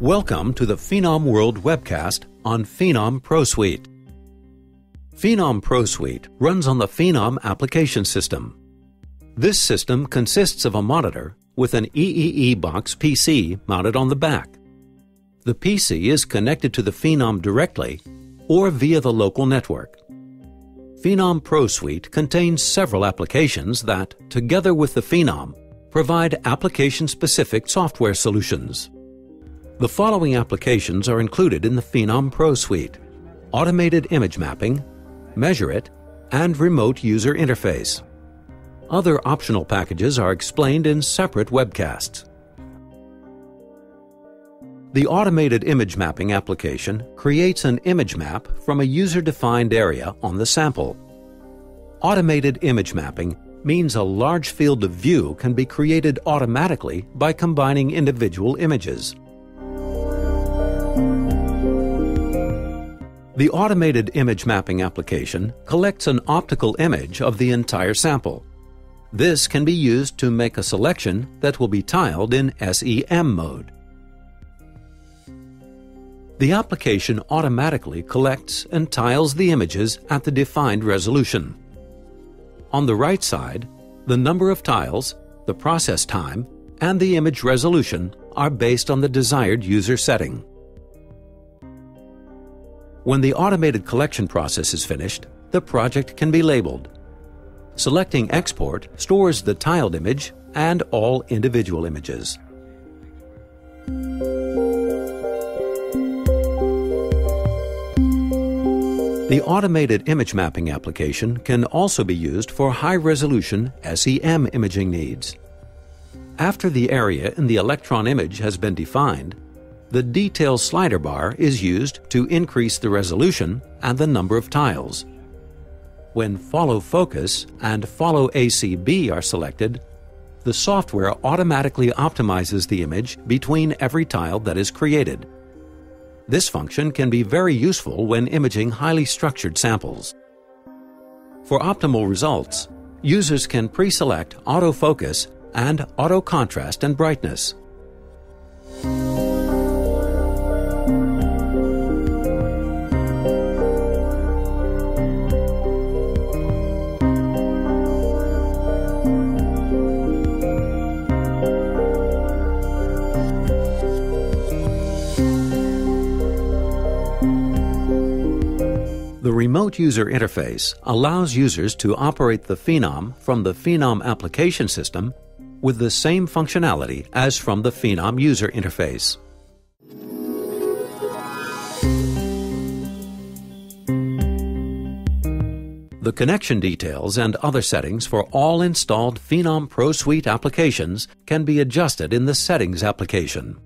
Welcome to the Phenom World webcast on Phenom Pro Suite. Phenom Pro Suite runs on the Phenom application system. This system consists of a monitor with an EEE box PC mounted on the back. The PC is connected to the Phenom directly or via the local network. Phenom Pro Suite contains several applications that, together with the Phenom, provide application-specific software solutions. The following applications are included in the Phenom Pro Suite Automated Image Mapping, Measure It, and Remote User Interface. Other optional packages are explained in separate webcasts. The Automated Image Mapping application creates an image map from a user-defined area on the sample. Automated image mapping means a large field of view can be created automatically by combining individual images. The automated image mapping application collects an optical image of the entire sample. This can be used to make a selection that will be tiled in SEM mode. The application automatically collects and tiles the images at the defined resolution. On the right side, the number of tiles, the process time, and the image resolution are based on the desired user setting. When the automated collection process is finished, the project can be labeled. Selecting Export stores the tiled image and all individual images. The automated image mapping application can also be used for high-resolution SEM imaging needs. After the area in the electron image has been defined, the detail slider bar is used to increase the resolution and the number of tiles. When Follow Focus and Follow ACB are selected, the software automatically optimizes the image between every tile that is created. This function can be very useful when imaging highly structured samples. For optimal results, users can pre-select autofocus and auto contrast and brightness. The Remote User Interface allows users to operate the Phenom from the Phenom application system with the same functionality as from the Phenom user interface. The connection details and other settings for all installed Phenom Pro Suite applications can be adjusted in the Settings application.